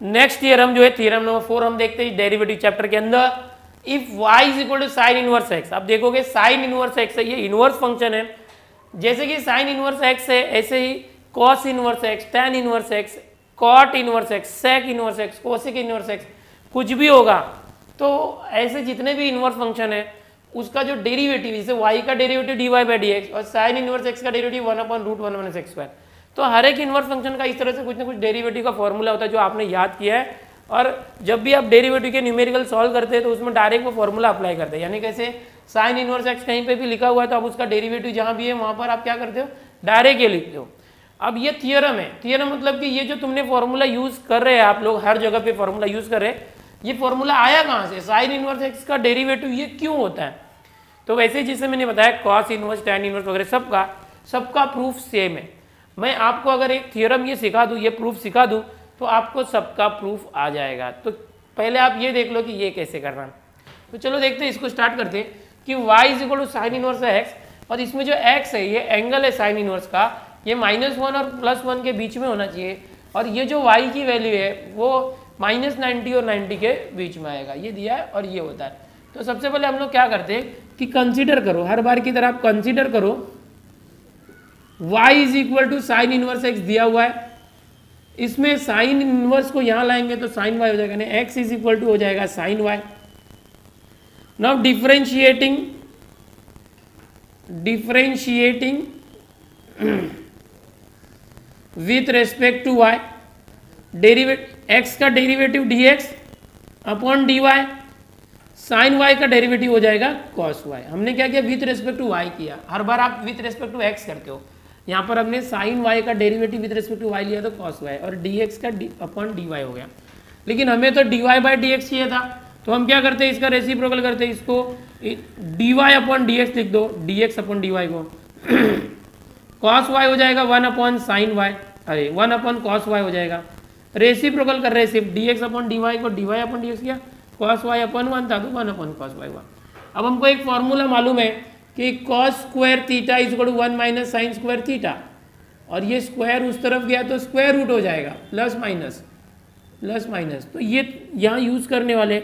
Next theorem जो है theorem number four हम देखते हैं डेरिवेटिव चैप्टर के अंदर। If y is equal to sine inverse x आप देखोगे साइन इनवर्स एक्स है, ये इनवर्स फ़ंक्शन है। जैसे कि साइन इनवर्स एक्स है, ऐसे ही cos inverse x tan inverse x cot inverse x sec inverse x cosec inverse x कुछ भी होगा। तो ऐसे जितने भी इनवर्स फ़ंक्शन है, उसका जो डेरिवेटिव जैसे y का डेरिवेटिव वाई बाई डी और साइन इनवर्स एक्स का derivative one upon root one one x square तो हर एक इन्वर्स फ़ंक्शन का इस तरह से कुछ ना कुछ डेरिवेटिव का फॉर्मूला होता है जो आपने याद किया है। और जब भी आप डेरिवेटिव के न्यूमेरिकल सॉल्व करते हैं तो उसमें डायरेक्ट वो फॉर्मूला अप्लाई करते हैं। यानी कैसे? साइन इनवर्स एक्स कहीं पे भी लिखा हुआ है तो आप उसका डेरिवेटिव जहाँ भी है, वहाँ पर आप क्या करते हो? डायरेक्ट ये लिखते हो। अब ये थियरम है। थियरम मतलब कि ये जो तुमने फॉर्मूला यूज़ कर रहे हैं आप लोग, हर जगह पे फॉर्मूला यूज़ कर रहे हैं, ये फॉर्मूला आया कहाँ से? साइन इनवर्स एक्स का डेरिवेटिव ये क्यों होता है? तो वैसे जैसे मैंने बताया कॉस इन्वर्स टैन इन्वर्स वगैरह सबका सबका प्रूफ सेम है। मैं आपको अगर एक थियरम ये सिखा दूँ, ये प्रूफ सिखा दूँ तो आपको सबका प्रूफ आ जाएगा। तो पहले आप ये देख लो कि ये कैसे करना है। तो चलो देखते हैं, इसको स्टार्ट करते हैं कि y is equal to sine inverse है एक्स और इसमें जो x है, ये एंगल है साइन इनवर्स का। ये माइनस वन और प्लस वन के बीच में होना चाहिए, और ये जो y की वैल्यू है, वो माइनस नाइन्टी और नाइन्टी के बीच में आएगा। ये दिया है और ये होता है। तो सबसे पहले हम लोग क्या करते हैं कि कंसिडर करो। हर बार की तरह आप कंसिडर करो y is equal to sine inverse x दिया हुआ है। इसमें साइन इनवर्स को यहाँ लाएँगे तो साइन वाई हो जाएगा ना एक्स इज़ इक्वल टू हो जाएगा sine y now differentiating differentiating with respect to y derivate x का derivative x upon d y sine y का डेरिवेटिव हो जाएगा कॉस वाई हमने क्या किया? विथ रेस्पेक्ट टू वाई किया। हर बार आप विथ रेस्पेक्ट टू एक्स करते हो। यहाँ पर हमने साइन वाई का derivative with respect to y लिया तो कॉस वाई और डी एक्स का अपॉन डी वाई हो गया। लेकिन हमें तो d y by d x चाहिए था। तो हम क्या करते हैं? इसका रेसिप्रोकल करते हैं। इसको d y upon d x लिख दो। D x upon d y को। कॉस वाई हो जाएगा वन अपॉन साइन वाई अरे वन अपॉन कॉस वाई हो जाएगा। रेसिप्रोकल कर रहे सिर्फ़। D x upon d y को d y upon d x किया। कॉस वाई अपॉन वन था तो वन अपॉन कॉस वाई हुआ। अब हमको एक फॉर्मूला मालूम है। कि cos square theta is to one minus sine square theta और ये स्क्वायर उस तरफ़ गया तो स्क्वायर रूट हो जाएगा प्लस माइनस प्लस माइनस तो ये यहाँ यूज़ करने वाले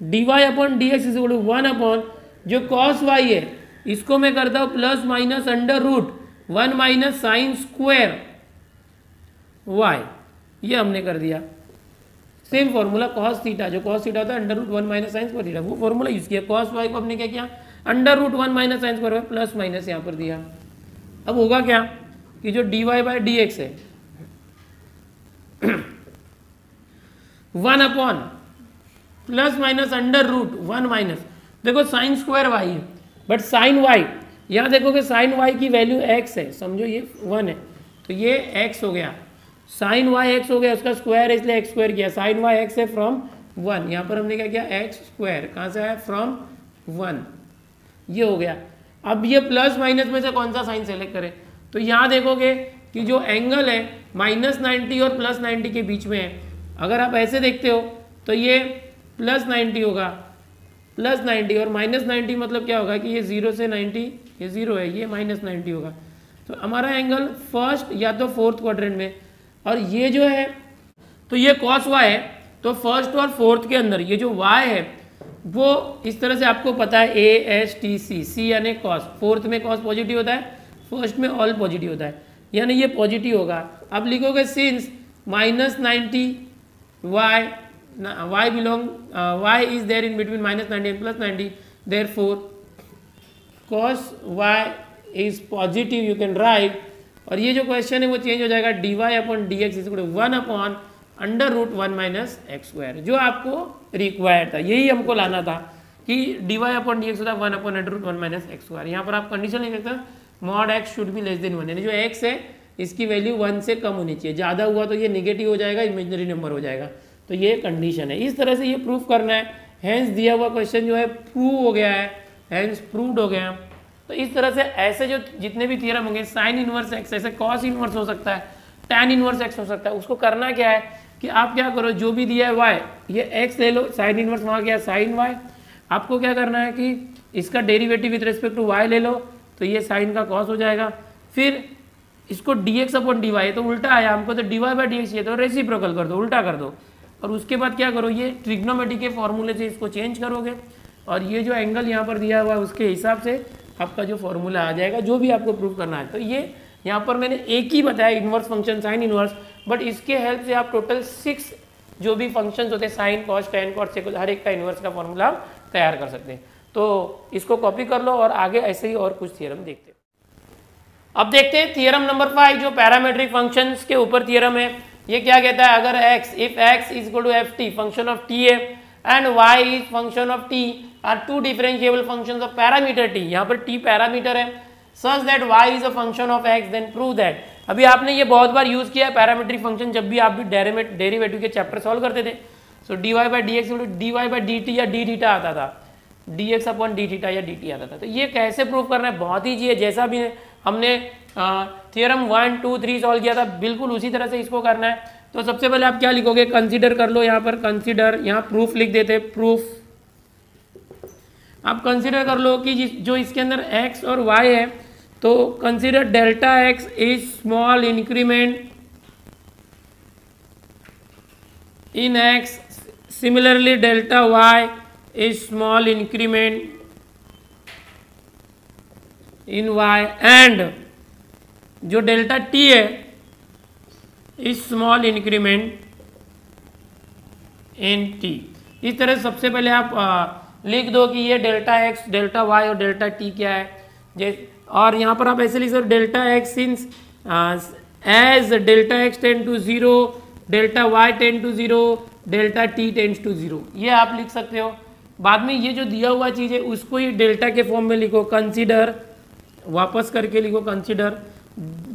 d y upon d x is to one upon जो कॉस वाई है, इसको मैं करता हूँ plus minus under root one minus sine square y ये हमने कर दिया। सेम फॉर्मूला कॉस थीटा जो कॉस थीटा है under root one minus sine square theta वो फॉर्मूला यूज़ किया। कॉस वाई को हमने क्या किया? Under root one minus sine square plus minus यहाँ पर दिया। अब होगा क्या? कि जो d y by d x है। One upon plus minus under root one minus. देखो साइन स्क्वायर वाई है बट साइन वाई यहाँ देखोगे साइन वाई की वैल्यू एक्स है। समझो ये वन है तो ये एक्स हो गया। साइन वाई एक्स हो गया, उसका स्क्वायर इसलिए एक्स स्क्वायर किया। साइन वाई एक्स है फ्रॉम वन यहाँ पर हमने क्या किया? एक्स स्क्वायर कहाँ से आया? फ्रॉम वन ये हो गया। अब ये प्लस माइनस में से कौन सा साइन सेलेक्ट करें? तो यहाँ देखोगे कि जो एंगल है माइनस नाइन्टी और प्लस नाइन्टी के बीच में है। अगर आप ऐसे देखते हो तो ये प्लस नाइन्टी होगा। प्लस नाइन्टी और माइनस नाइन्टी मतलब क्या होगा कि ये ज़ीरो से नाइन्टी ये ज़ीरो है, ये माइनस नाइन्टी होगा। तो हमारा एंगल फ़र्स्ट या तो फोर्थ क्वाड्रेंट में। और ये जो है तो ये कॉस वाई है तो फ़र्स्ट और फोर्थ के अंदर ये जो वाई है वो इस तरह से आपको पता है A S T C C यानी कॉस फोर्थ में कॉस पॉजिटिव होता है फ़र्स्ट में ऑल पॉजिटिव होता है। यानी ये पॉजिटिव होगा। अब लिखोगे since minus ninety y y belong y is there in between minus ninety and plus ninety therefore cos y is positive you can write और ये जो क्वेश्चन है, वो चेंज हो जाएगा d y upon d x is one upon under root one minus x square, जो आपको required था। यही हमको लाना था कि d y upon d x होता है one upon under root one minus x square यहाँ पर आप कंडीशन लिख सकते mod x should be less than one यानी जो एक्स है, इसकी वैल्यू वन से कम होनी चाहिए। ज़्यादा हुआ तो ये निगेटिव हो जाएगा इमेजनरी नंबर हो जाएगा। तो ये कंडीशन है। इस तरह से ये प्रूफ करना है। हैंस दिया हुआ क्वेश्चन जो है प्रूव हो गया है। हैंस प्रूव्ड हो गया तो इस तरह से ऐसे जो जितने भी थियरम होंगे साइन इनवर्स एक्स ऐसे कॉस इनवर्स हो सकता है टैन इनवर्स एक्स हो सकता है। उसको करना क्या है? कि आप क्या करो, जो भी दिया है वाई ये एक्स ले लो साइन इनवर्स वहाँ गया साइन वाई आपको क्या करना है कि इसका derivative with respect to y ले लो तो ये साइन का कॉस हो जाएगा। फिर इसको d x upon d y तो उल्टा आया, हमको तो d y by d x चाहिए तो रेसिप्रोकल कर दो, उल्टा कर दो। और उसके बाद क्या करो, ये ट्रिग्नोमेट्री के फॉर्मूले से इसको चेंज करोगे। और ये जो एंगल यहाँ पर दिया हुआ है, उसके हिसाब से आपका जो फॉर्मूला आ जाएगा, जो भी आपको प्रूव करना है। तो ये यहाँ पर मैंने एक ही बताया inverse function sine inverse but इसके हेल्प से आप टोटल सिक्स जो भी फ़ंक्शंस होते हैं sine cos tan cosec हर एक का इन्वर्स का फॉर्मूला आप तैयार कर सकते हैं। तो इसको कॉपी कर लो और आगे ऐसे ही और कुछ थियरम देखते हैं। अब देखते हैं थियरम नंबर फाइव जो पैरामेट्रिक फ़ंक्शंस के ऊपर थियरम है। ये क्या कहता है? अगर x if x is equal to f t function of t है and y is function of t are two differentiable functions of parameter t यहाँ पर t पैरामीटर है। Such that y is a function of x then prove that अभी आपने ये बहुत बार use किया है पैरामीट्रिक फ़ंक्शन जब भी आप भी डेरिवेटिव के चैप्टर सॉल्व करते थे। So d y by d x d y by d t या डी थीटा आता था। D x upon d theta या डी टी आता था। तो ये कैसे प्रूव करना है? बहुत ही चीज़ है, जैसा भी हमने theorem one two three solve किया था। बिल्कुल उसी तरह से इसको करना है। तो सबसे पहले आप क्या लिखोगे? कंसिडर कर लो यहाँ पर कंसिडर यहाँ प्रूफ लिख देते प्रूफ आप कंसिडर कर लो कि जो इसके अंदर एक्स और वाई है तो consider delta x is small increment in x similarly delta y is small increment in y and जो डेल्टा टी है is small increment in t इस तरह सबसे पहले आप लिख दो कि ये डेल्टा एक्स डेल्टा वाई और डेल्टा टी क्या है? जैसे और यहाँ पर आप ऐसे लिख सकते delta x since as delta x tends to zero delta y tends to zero delta t tends to zero ये आप लिख सकते हो। बाद में ये जो दिया हुआ चीज़ है, उसको ही डेल्टा के फॉर्म में लिखो कंसिडर वापस करके लिखो consider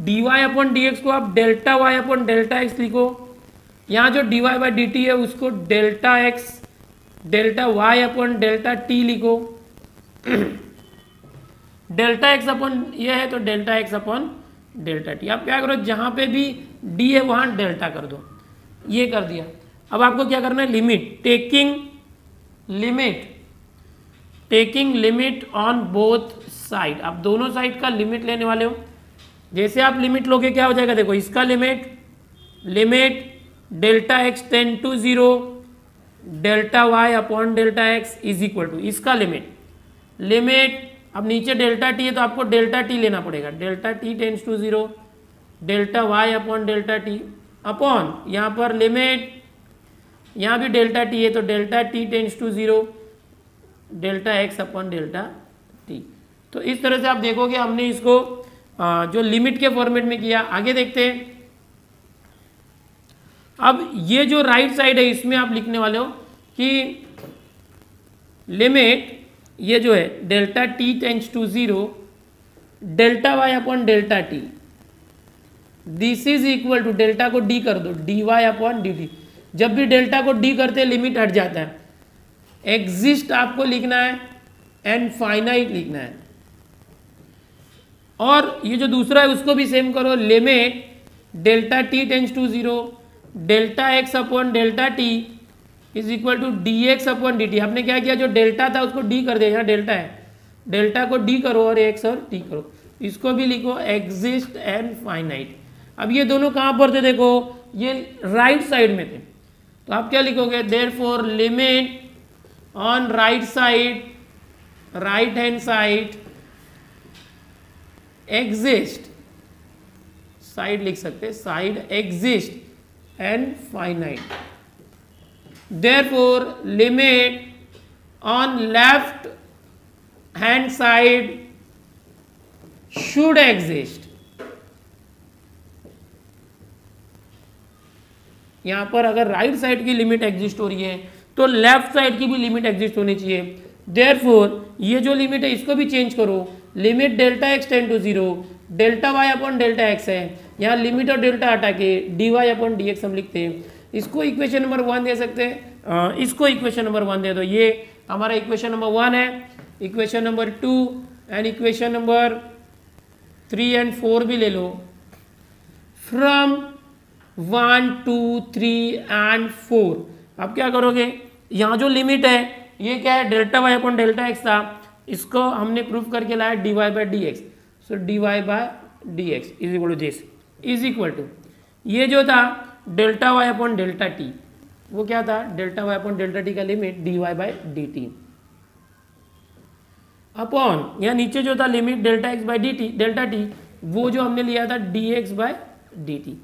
d y upon d x को आप delta y upon delta x लिखो। यहाँ जो d y by d t है, उसको delta x delta y upon delta t लिखो। डेल्टा एक्स अपॉन ये है तो delta x upon delta t. आप क्या करो, जहाँ पे भी डी है वहाँ डेल्टा कर दो। ये कर दिया। अब आपको क्या करना है, limit, taking limit taking limit on both side. आप दोनों साइड का लिमिट लेने वाले हो। जैसे आप लिमिट लोगे, क्या हो जाएगा? देखो, इसका limit limit delta x tends to zero, delta y upon delta x is equal to, इसका लिमिट। लिमिट अब नीचे डेल्टा टी है तो आपको डेल्टा टी लेना पड़ेगा। Delta t tends to zero delta y upon delta t upon यहाँ पर लिमिट यहाँ भी डेल्टा टी है तो delta t tends to zero delta x upon delta t तो इस तरह से आप देखोगे हमने इसको जो लिमिट के फॉर्मेट में किया, आगे देखते हैं। अब ये जो राइट साइड है, इसमें आप लिखने वाले हो कि लिमिट ये जो है, delta t tends to zero delta y upon delta t this is equal to delta को डी कर दो d y upon d t जब भी डेल्टा को डी करते लिमिट हट जाता है। एग्जिस्ट आपको लिखना है एंड फाइनाइट लिखना है। और ये जो दूसरा है, उसको भी सेम करो limit delta t tends to zero delta x upon delta t is equal to d x upon d t क्या किया? जो डेल्टा था उसको डी कर दिया यहाँ डेल्टा है। डेल्टा को डी करो और एक्स और टी करो। इसको भी लिखो एग्जिस्ट एंड फाइनाइट अब ये दोनों कहाँ पर थे? देखो, ये राइट साइड में थे। तो आप क्या लिखोगे? Therefore limit on right side right hand side exist side लिख सकते side exist and finite therefore, limit on left hand side should exist. यहाँ पर अगर राइट साइड की लिमिट एग्जिस्ट हो रही है तो लेफ़्ट साइड की भी लिमिट एग्जिस्ट होनी चाहिए। देयरफॉर ये जो लिमिट है, इसको भी चेंज करो। Limit delta x tends to zero delta y upon delta x है। यहाँ लिमिट और डेल्टा हटा के d y upon d x हम लिखते हैं। इसको इक्वेशन नंबर वन दे सकते हैं। इसको इक्वेशन नंबर वन दे दो। ये हमारा इक्वेशन नंबर वन है। Equation number two and equation number three and four भी ले लो। From one two three and four अब क्या करोगे? यहाँ जो लिमिट है, ये क्या है? Delta y upon delta x था। इसको हमने प्रूफ करके लाया d y by d x so d y by d x is equal to this is equal to ये जो था delta y upon delta t, वो क्या था? Delta y upon delta t का limit d y by d t. Upon, यहाँ नीचे जो था limit delta x by d t, delta t, वो जो हमने लिया था d x by d t.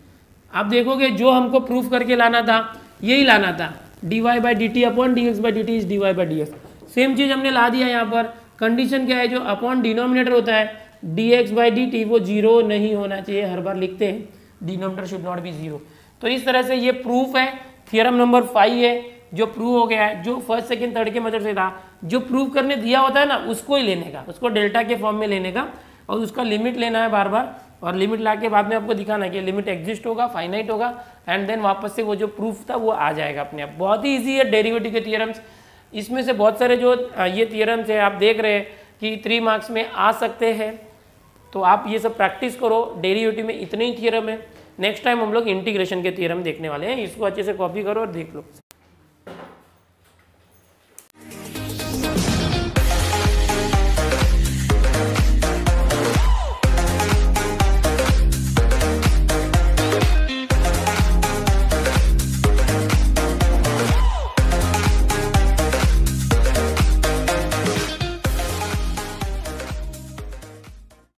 आप देखोगे, जो हमको प्रूफ करके लाना था, यही लाना था। D y by d t upon d x by d t is d y by d x. Same चीज़ हमने ला दिया यहाँ पर। कंडीशन क्या है? जो अपॉन डिनोमिनेटर होता है, d x by d t, वो ज़ीरो नहीं होना चाहिए, हर बार लिखते हैं। Denominator should not be zero. तो इस तरह से ये प्रूफ है थियरम नंबर फाइव है, जो प्रूव हो गया है, जो फ़र्स्ट सेकंड थर्ड के मदद से था, जो प्रूव करने दिया होता है ना, उसको ही लेने का, उसको डेल्टा के फॉर्म में लेने का, और उसका लिमिट लेना है बार बार, और लिमिट ला के बाद में आपको दिखाना है कि लिमिट एग्जिस्ट होगा फाइनाइट होगा एंड देन वापस से वो जो प्रूफ था, वो आ जाएगा अपने आप। बहुत ही ईजी है डेरिवेटिव के थियरम्स इसमें से बहुत सारे जो ये थियरम्स है, आप देख रहे हैं कि थ्री मार्क्स में आ सकते हैं। तो आप ये सब प्रैक्टिस करो। डेरिवेटिव में इतने ही थियरम है। नेक्स्ट टाइम हम लोग इंटीग्रेशन के थियरम देखने वाले हैं। इसको अच्छे से कॉपी करो और देख लो।